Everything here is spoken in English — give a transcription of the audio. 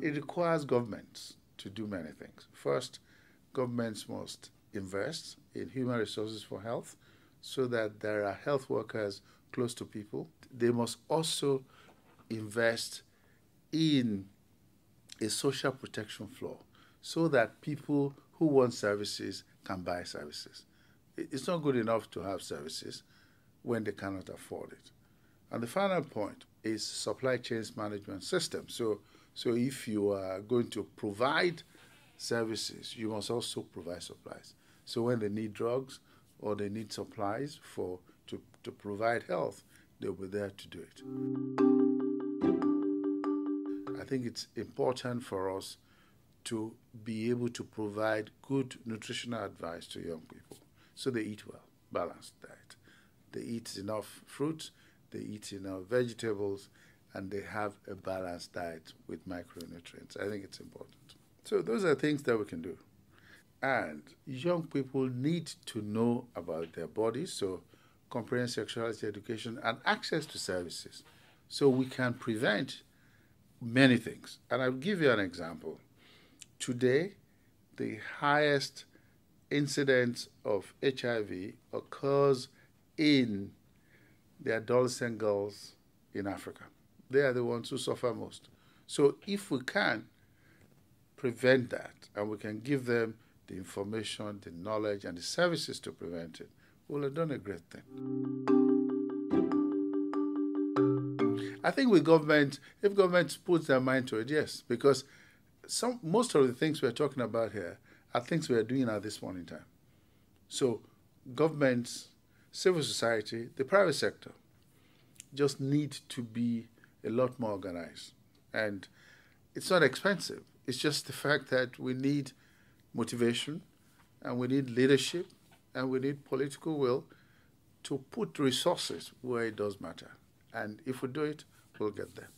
It requires governments to do many things. First, governments must invest in human resources for health so that there are health workers close to people. They must also invest in a social protection floor so that people who want services can buy services. It's not good enough to have services when they cannot afford it. And the final point is supply chains management system. So, so if you are going to provide services, you must also provide supplies. So when they need drugs or they need supplies for to, to provide health, they'll be there to do it. I think it's important for us to be able to provide good nutritional advice to young people so they eat well, balanced diet. They eat enough fruits, they eat enough vegetables, and they have a balanced diet with micronutrients. I think it's important. So those are things that we can do. And young people need to know about their bodies, so comprehensive sexuality education and access to services, so we can prevent many things. And I'll give you an example. Today, the highest incidence of HIV occurs in the adolescent girls in Africa. They are the ones who suffer most. So if we can prevent that and we can give them the information, the knowledge, and the services to prevent it, we'll have done a great thing. I think with government, if government puts their mind to it, yes, because some most of the things we're talking about here are things we are doing at this point in time. So governments, civil society, the private sector just need to be a lot more organized. And it's not expensive. It's just the fact that we need motivation and we need leadership and we need political will to put resources where it does matter. And if we do it, we'll get there.